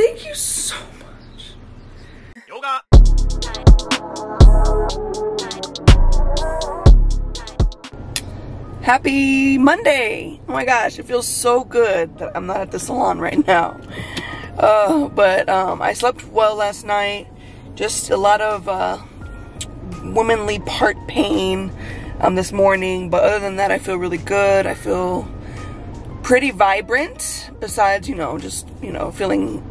Thank you so much. Yoga. Happy Monday! Oh my gosh, it feels so good that I'm not at the salon right now. Uh, but um, I slept well last night. Just a lot of uh, womanly part pain um, this morning. But other than that, I feel really good. I feel pretty vibrant besides, you know, just, you know, feeling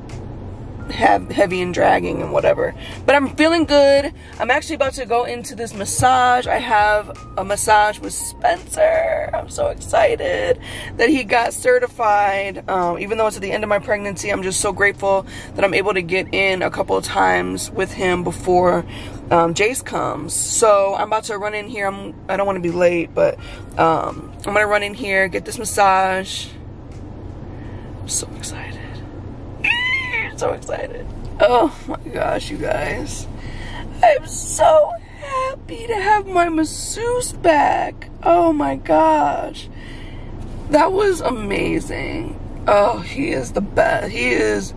have heavy and dragging and whatever. But I'm feeling good. I'm actually about to go into this massage. I have a massage with Spencer. I'm so excited that he got certified. Um, even though it's at the end of my pregnancy, I'm just so grateful that I'm able to get in a couple of times with him before um, Jace comes. So I'm about to run in here. I'm, I don't want to be late, but um, I'm going to run in here, get this massage. I'm so excited so excited. Oh my gosh, you guys. I'm so happy to have my masseuse back. Oh my gosh. That was amazing. Oh, he is the best. He is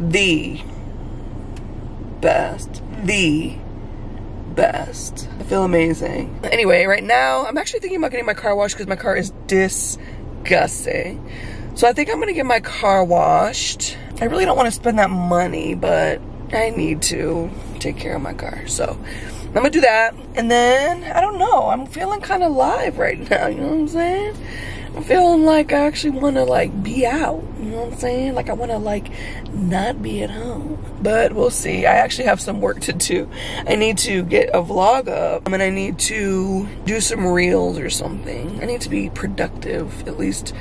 the best. The best. I feel amazing. Anyway, right now, I'm actually thinking about getting my car washed because my car is disgusting. So I think I'm gonna get my car washed. I really don't want to spend that money, but I need to take care of my car. So I'm gonna do that. And then, I don't know, I'm feeling kind of live right now, you know what I'm saying? I'm feeling like I actually want to like be out, you know what I'm saying? Like I want to like not be at home. But we'll see. I actually have some work to do. I need to get a vlog up and I need to do some reels or something. I need to be productive, at least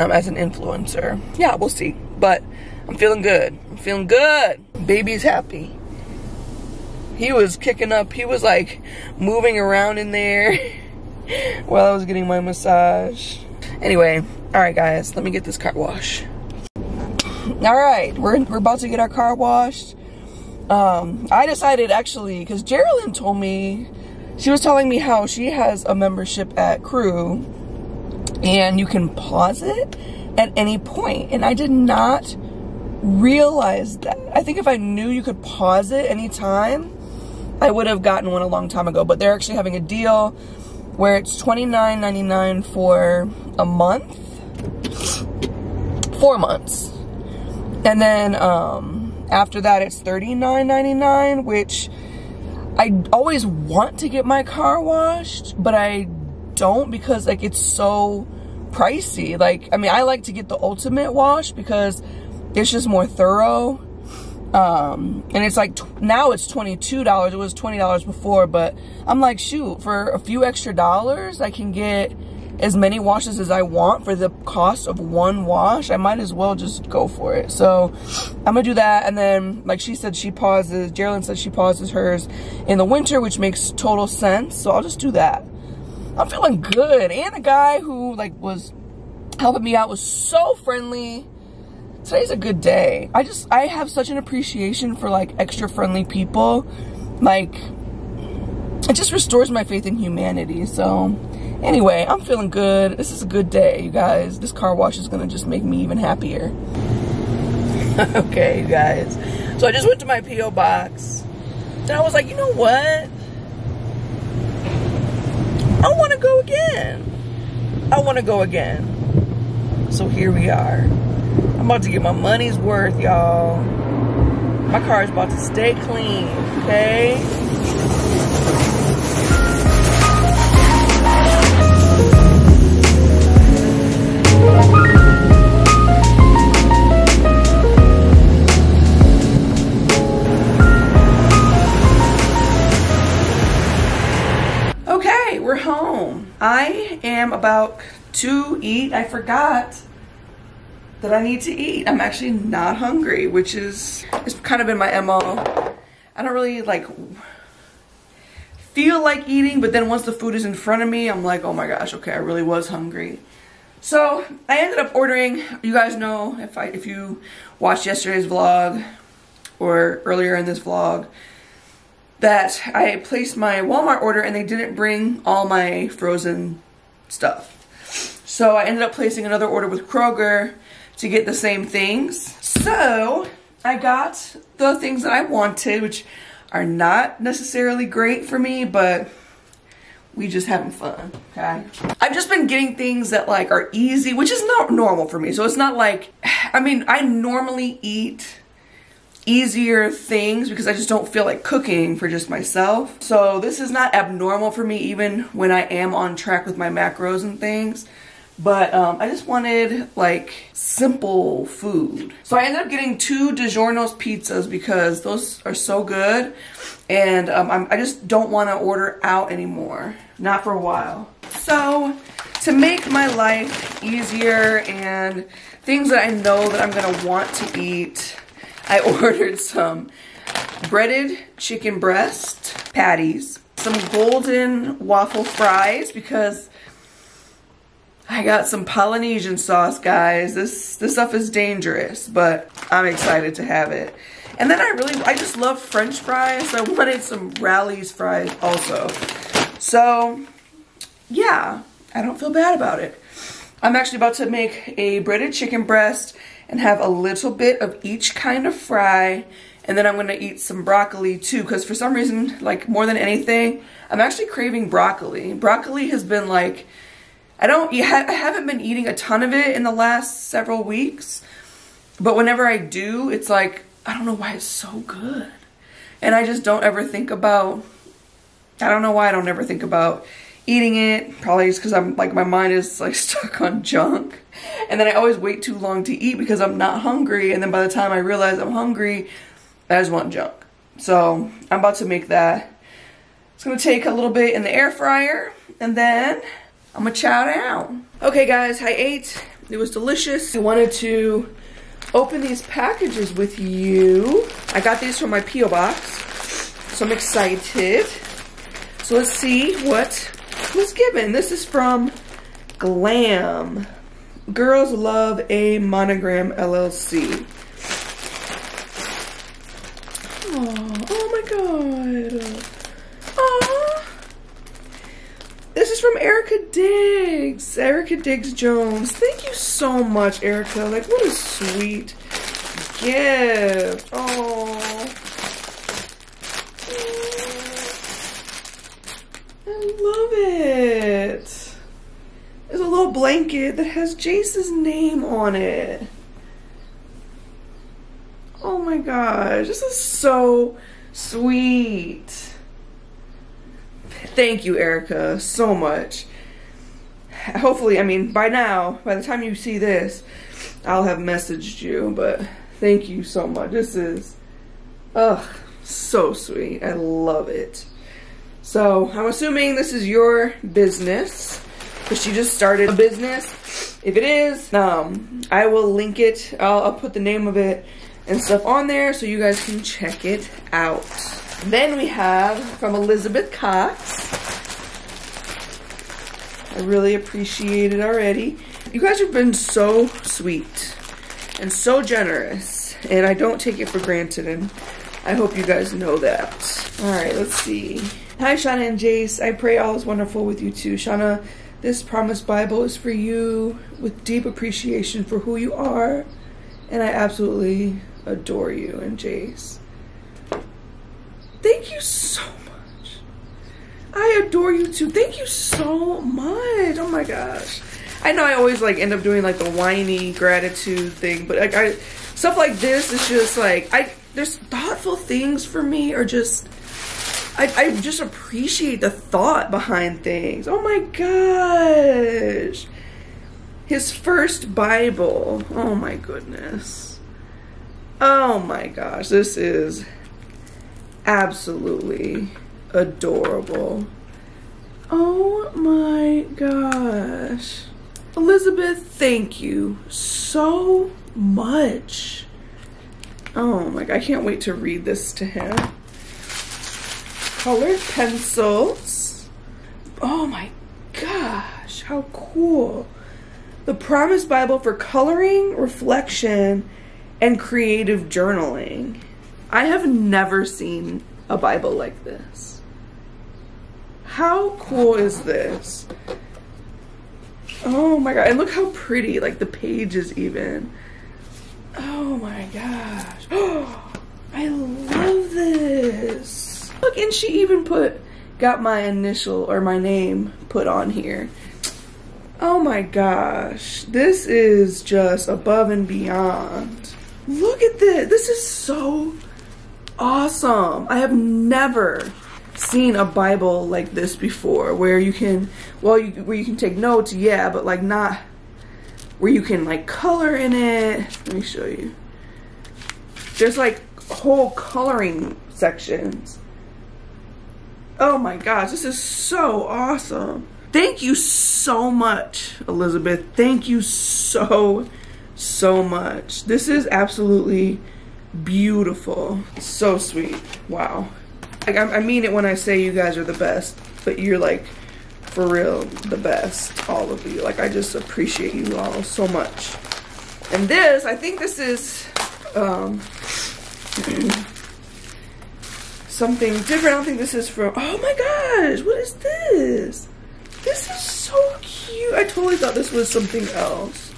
um, as an influencer. Yeah, we'll see. But I'm feeling good. I'm feeling good. Baby's happy. He was kicking up. He was like moving around in there while I was getting my massage. Anyway, all right, guys, let me get this car washed. All right, we're, we're about to get our car washed. Um, I decided actually, because Geraldine told me, she was telling me how she has a membership at Crew and you can pause it at any point. And I did not realize that. I think if I knew you could pause it anytime, I would have gotten one a long time ago. But they're actually having a deal where it's $29.99 for a month, four months. And then um, after that, it's $39.99, which I always want to get my car washed, but I don't because like it's so pricey. Like, I mean, I like to get the ultimate wash because it's just more thorough. Um, and it's like, now it's $22. It was $20 before, but I'm like, shoot, for a few extra dollars, I can get as many washes as I want for the cost of one wash. I might as well just go for it. So I'm gonna do that. And then, like she said, she pauses, Geraldine said she pauses hers in the winter, which makes total sense. So I'll just do that. I'm feeling good. And the guy who like was helping me out was so friendly today's a good day. I just, I have such an appreciation for like extra friendly people. Like, it just restores my faith in humanity. So, anyway, I'm feeling good. This is a good day, you guys. This car wash is gonna just make me even happier. okay, you guys. So I just went to my P.O. box. And I was like, you know what? I wanna go again. I wanna go again. So here we are. I'm about to get my money's worth, y'all. My car is about to stay clean? Okay, am about to eat. I forgot that I need to eat. I'm actually not hungry, which is, it's kind of in my MO. I don't really like feel like eating, but then once the food is in front of me, I'm like, oh my gosh, okay, I really was hungry. So I ended up ordering, you guys know, if I if you watched yesterday's vlog or earlier in this vlog, that I placed my Walmart order and they didn't bring all my frozen stuff. So I ended up placing another order with Kroger to get the same things. So I got the things that I wanted, which are not necessarily great for me, but we just having fun, okay? I've just been getting things that like are easy, which is not normal for me. So it's not like, I mean, I normally eat easier things because I just don't feel like cooking for just myself. So this is not abnormal for me even when I am on track with my macros and things. But um, I just wanted like simple food. So I ended up getting two DiGiorno's pizzas because those are so good. And um, i just don't want to order out anymore. Not for a while. So to make my life easier and things that I know that I'm going to want to eat, I ordered some breaded chicken breast patties, some golden waffle fries because I got some Polynesian sauce, guys. This, this stuff is dangerous, but I'm excited to have it. And then I really, I just love french fries. So I wanted some Rally's fries also. So, yeah, I don't feel bad about it. I'm actually about to make a breaded chicken breast and have a little bit of each kind of fry. And then I'm going to eat some broccoli too, because for some reason, like more than anything, I'm actually craving broccoli. Broccoli has been like I don't, I haven't been eating a ton of it in the last several weeks, but whenever I do, it's like, I don't know why it's so good. And I just don't ever think about, I don't know why I don't ever think about eating it. Probably just because I'm like, my mind is like stuck on junk. And then I always wait too long to eat because I'm not hungry. And then by the time I realize I'm hungry, I just want junk. So I'm about to make that. It's gonna take a little bit in the air fryer and then I'm gonna chow down. Okay guys, I ate. It was delicious. I wanted to open these packages with you. I got these from my P.O. box, so I'm excited. So let's see what was given. This is from Glam. Girls Love a Monogram LLC. Oh, oh my god. This is from Erica Diggs. Erica Diggs Jones. Thank you so much, Erica. Like, what a sweet gift. Oh. I love it. There's a little blanket that has Jace's name on it. Oh my gosh, this is so sweet. Thank you, Erica, so much. Hopefully, I mean, by now, by the time you see this, I'll have messaged you, but thank you so much. This is, ugh, so sweet. I love it. So, I'm assuming this is your business, she just started a business. If it is, um, I will link it. I'll, I'll put the name of it and stuff on there so you guys can check it out. Then we have from Elizabeth Cox. I really appreciate it already. You guys have been so sweet and so generous, and I don't take it for granted, and I hope you guys know that. All right, let's see. Hi, Shanna and Jace. I pray all is wonderful with you too. Shanna, this Promise Bible is for you with deep appreciation for who you are, and I absolutely adore you and Jace. Thank you so much. I adore you too. Thank you so much. Oh my gosh. I know I always like end up doing like the whiny gratitude thing, but like I stuff like this is just like I there's thoughtful things for me or just I, I just appreciate the thought behind things. Oh my gosh. His first Bible. Oh my goodness. Oh my gosh. This is absolutely adorable. Oh my gosh. Elizabeth, thank you so much. Oh my god, I can't wait to read this to him. Colored pencils. Oh my gosh, how cool. The Promise Bible for coloring, reflection, and creative journaling. I have never seen a Bible like this. How cool is this? Oh my god, and look how pretty, like the pages even. Oh my gosh. and she even put, got my initial or my name put on here. Oh my gosh, this is just above and beyond. Look at this, this is so awesome. I have never seen a Bible like this before where you can, well, you, where you can take notes, yeah, but like not where you can like color in it. Let me show you. There's like whole coloring sections. Oh my gosh, this is so awesome. Thank you so much, Elizabeth. Thank you so, so much. This is absolutely beautiful. So sweet. Wow. Like, I, I mean it when I say you guys are the best, but you're like, for real, the best. All of you. Like, I just appreciate you all so much. And this, I think this is, um, something different. I don't think this is from, oh my gosh, what is this? This is so cute. I totally thought this was something else.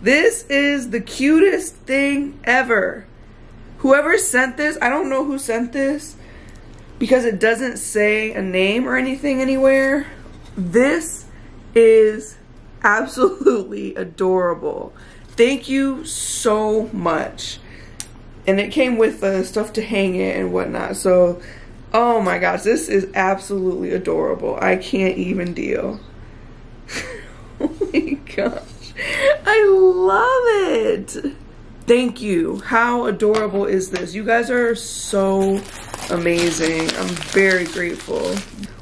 This is the cutest thing ever. Whoever sent this, I don't know who sent this because it doesn't say a name or anything anywhere. This is absolutely adorable. Thank you so much and it came with uh, stuff to hang it and whatnot. So, oh my gosh, this is absolutely adorable. I can't even deal. oh my gosh, I love it. Thank you. How adorable is this? You guys are so amazing. I'm very grateful.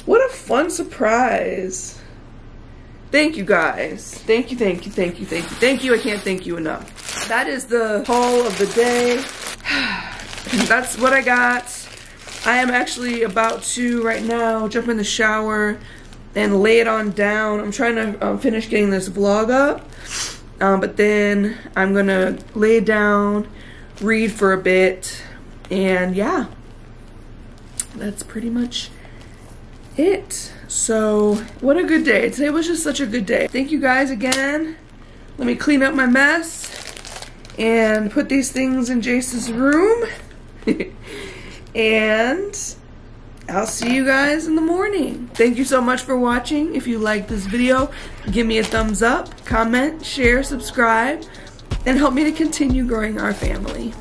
What a fun surprise. Thank you guys. Thank you, thank you, thank you, thank you, thank you. I can't thank you enough. That is the haul of the day. That's what I got. I am actually about to right now jump in the shower and lay it on down. I'm trying to um, finish getting this vlog up, um, but then I'm gonna lay down, read for a bit, and yeah, that's pretty much it. So, what a good day. Today was just such a good day. Thank you guys again. Let me clean up my mess and put these things in Jace's room. and I'll see you guys in the morning. Thank you so much for watching. If you like this video, give me a thumbs up, comment, share, subscribe, and help me to continue growing our family.